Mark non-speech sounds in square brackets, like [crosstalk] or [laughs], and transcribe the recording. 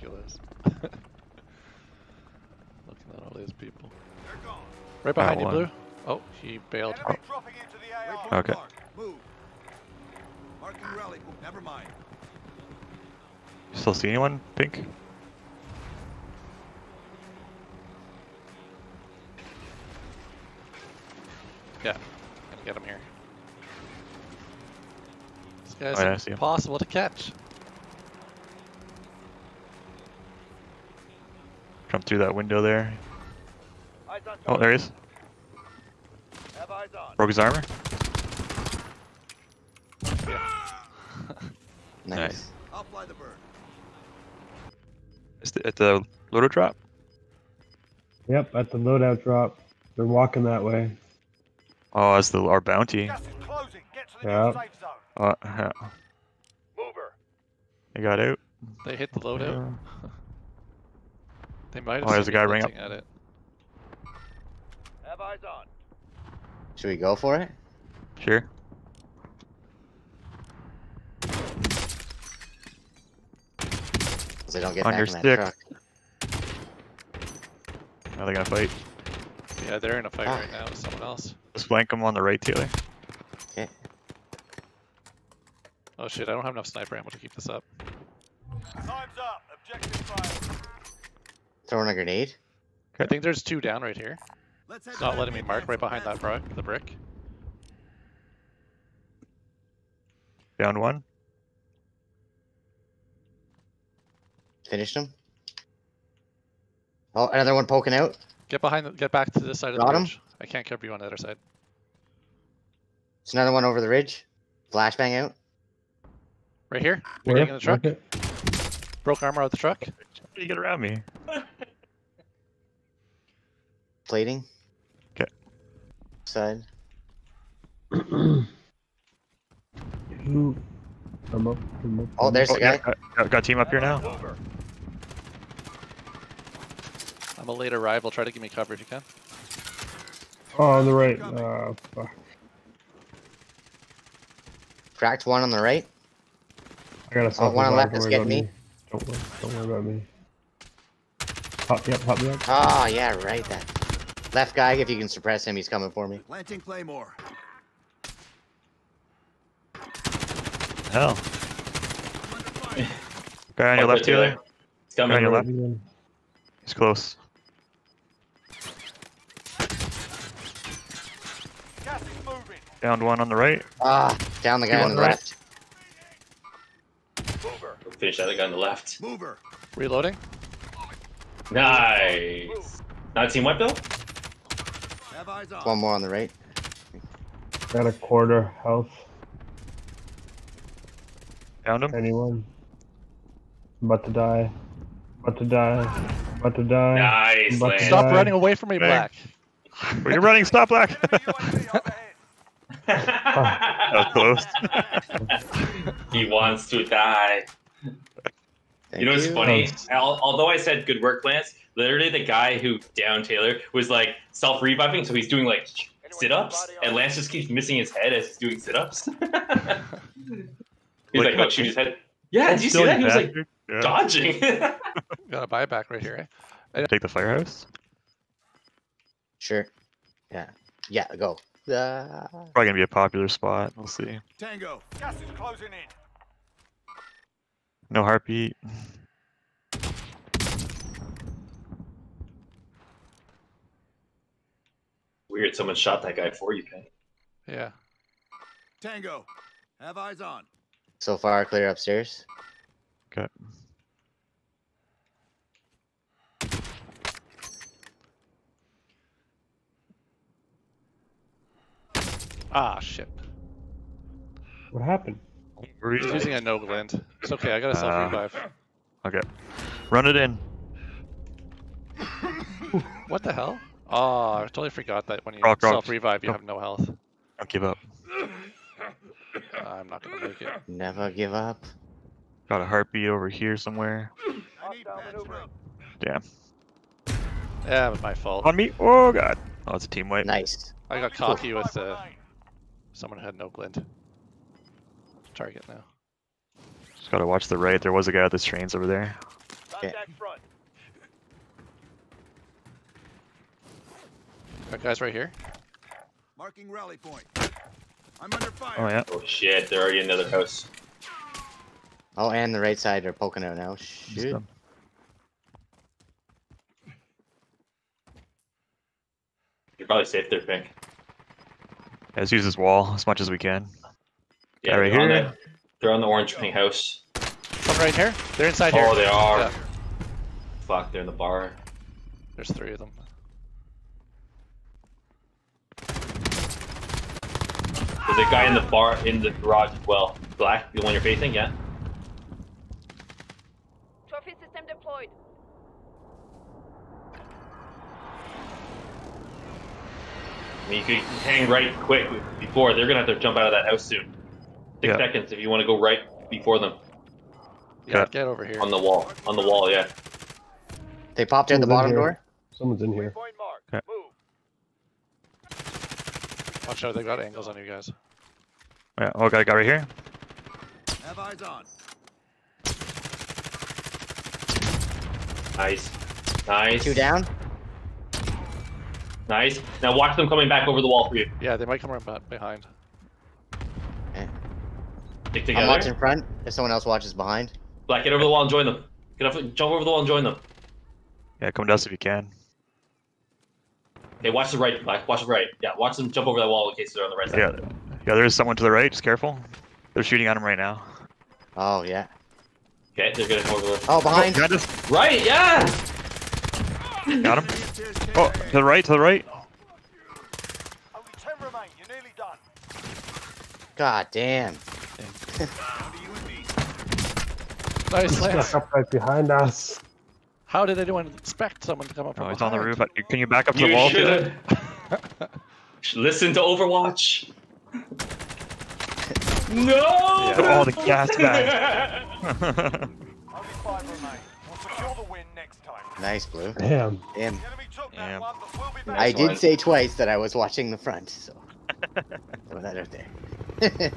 ridiculous. [laughs] Looking at all these people. Right behind you, one. Blue. Oh, he bailed. Enemy oh. dropping into the AR. Okay. Mark, Move. Marking rally. point. Never mind. You still see anyone, Pink? Yeah, gonna get him here. This guy's Oh, yeah, I him. impossible to catch. Jump through that window there. Oh, there he is. Have eyes on. Broke his armor. [laughs] Nice. I'll fly the bird. Is the, at the loadout drop? Yep, at the loadout drop. They're walking that way. Oh, that's the our bounty. Gas is closing. Get to the Yeah. new safe zone. Uh, yeah. Mover. They got out. They hit the loadout. They might have Oh, there's a guy me ring up. at it. Have eyes on. Should we go for it? Sure. They don't get On back your in that stick. truck. Now they're gonna fight. Yeah, they're in a fight Ah. right now with someone else. Just flank them on the right, Taylor. Okay. Oh shit, I don't have enough sniper ammo to keep this up. Time's up. Objective fire. Throwing a grenade. I think there's two down right here. Let's head It's not letting me main mark right behind that advanced- brick, the brick. Down one. Finished him. Oh, another one poking out. Get behind, the, get back to this side of Got the him. I can't cover you on the other side. There's another one over the ridge. Flashbang out. Right here. You're Where? getting in the truck. Okay. Broke armor out the truck. How do you get around me? Plating. 'Kay. Side. [clears throat] Who? I'm up. I'm up. Oh, there's Oh, the guy. got, got, got team up here now. Mover. I'm a late arrival. Try to give me cover if you can. Oh, on the right. Uh, fuck. Cracked one on the right. I got a Oh, one on left Don't is getting about me. Don't worry, don't worry about me. Pop me up, pop me up. Ah, yeah, right. That left guy. If you can suppress him, he's coming for me. Planting Claymore. Hell. Guy on your Oh, left, Taylor. He's [laughs] Guy on your left. He's close. Gas. Downed one on the right. Ah, down the guy on on the right? left. Mover. Finish that guy on the left. Mover. Reloading. Nice. Not team white bill? Have eyes on. One more on the right. Got a quarter health. Found him. Anyone? I'm about to die. About to die. About to die. Nice, But Lance. Stop Uh, running away from me, bang. Black. Where you running? Stop, Black. Enemy [laughs] [laughs] that was close. he wants to die. Thank you know what's you. funny? Al- although I said good work, Lance, literally the guy who downed Taylor was like self reviving, so he's doing like sit ups, and Lance just keeps missing his head as he's doing sit ups. [laughs] he's Like like, what? oh, shoot his head. Yeah, did you see that? He was like bastard. Yeah. dodging. [laughs] Got a buyback right here, eh? Take the firehouse. Sure. Yeah. Yeah. Go. Ah. Probably gonna be a popular spot. We'll see. Tango. Gas is closing in. No heartbeat. Weird, someone shot that guy for you, Penny. Yeah. Tango. Have eyes on. So far, clear upstairs. Okay. Ah, shit. What happened? Where are He's using a no glint. It's okay. I got a self Ah. revive. Okay. Run it in. [laughs] What the hell? Oh, I totally forgot that when you Rock, rock. self revive, you Go. have no health. Don't give up. I'm not gonna make it. Never give up. Got a heartbeat over here somewhere. I need patching up. Damn. Yeah, it was my fault. On me. Oh god. Oh, it's a team wipe. Nice. I got cocky with uh, someone who had no glint. Target now. Just gotta watch the right. There was a guy with his trains over there. Contact front. That guy's right here. Marking rally point. I'm under fire. Oh yeah. Oh shit, they're already in the other house. Oh, and the right side are poking out now. Just, Shoot. um, You're probably safe there, Pink. Let's use this wall as much as we can. Yeah, right they're on here. the- They're on the orange pink house. One right here. They're inside here. Oh, they are. Yeah. Fuck, they're in the bar. There's three of them. There's a guy in the bar in the garage as well. Black, the one you're facing, yeah. Trophy system deployed. I mean, you could hang right quick before they're gonna have to jump out of that house soon. Six Yeah. seconds if you want to go right before them Yeah, get over here. on the wall. On the wall, yeah. They popped out the Someone's in bottom here. door. Someone's in here. Point mark. Okay. Move. Watch out, they got angles on you guys. Yeah. Oh, got a guy right here. Have eyes on. Nice, nice, Two down. nice. Now watch them coming back over the wall for you. Yeah, they might come around behind. Stick I'm together. watching front. If someone else watches behind. Black, get over the wall and join them. Get off, jump over the wall and join them. Yeah, come to us if you can. Okay, watch the right, Black. Watch the right. Yeah, watch them jump over that wall in case they're on the right side. Yeah. Yeah, there is someone to the right. Just careful. They're shooting at him right now. Oh yeah. Okay, they're gonna come over the Oh, behind. Behind us. right. Yeah. Got him. Oh, to the right, to the right. Only ten remain. You're nearly done. God damn. [laughs] Nice, Lance. Stuck up right behind us. How did anyone expect someone to come up from Oh, he's on the roof. Can you back up to You the wall? [laughs] should listen to Overwatch. no. Oh, the gas bag. Only five remain. We'll secure the win next. Nice blue. Damn. Damn. The enemy took that Damn. one, but we'll be back. I did say twice that I was watching the front, so [laughs] throw that out there.